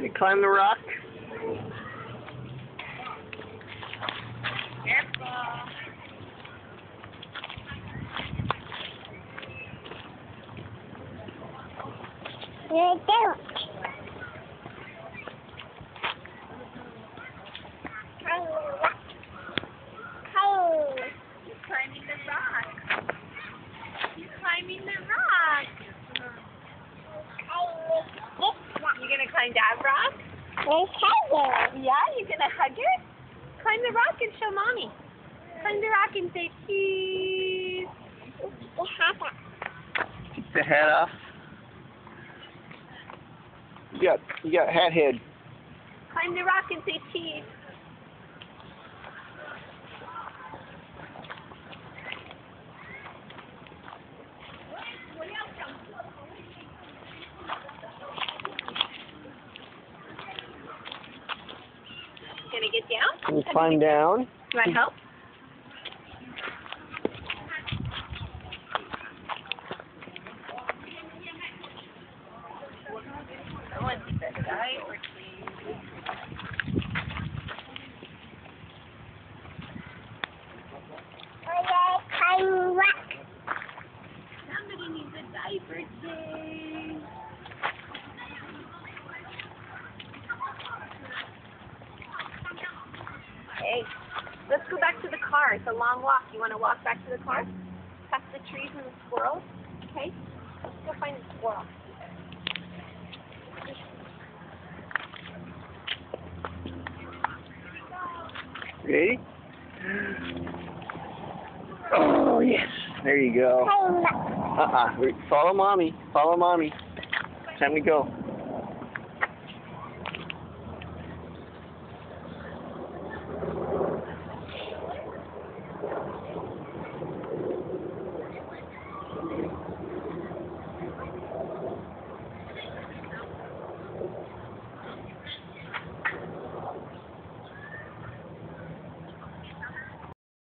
You climb the rock? You don't. He's climbing the rock. He's climbing the rock. You gonna climb that rock? Yeah, you're gonna hug it? Climb the rock and show mommy. Climb the rock and say cheese. Keep the hat off. You got you got hat head. Climb the rock and say cheese. Gonna get down? Can you climb down? Do I help? Someone said diaper, please. Somebody needs a diaper change. Hey, let's go back to the car. It's a long walk. You want to walk back to the car? Past the trees and the squirrels? Okay? Let's go find the squirrel. Ready? Oh yes. There you go. Uh uh Follow mommy. Follow mommy. Time to go.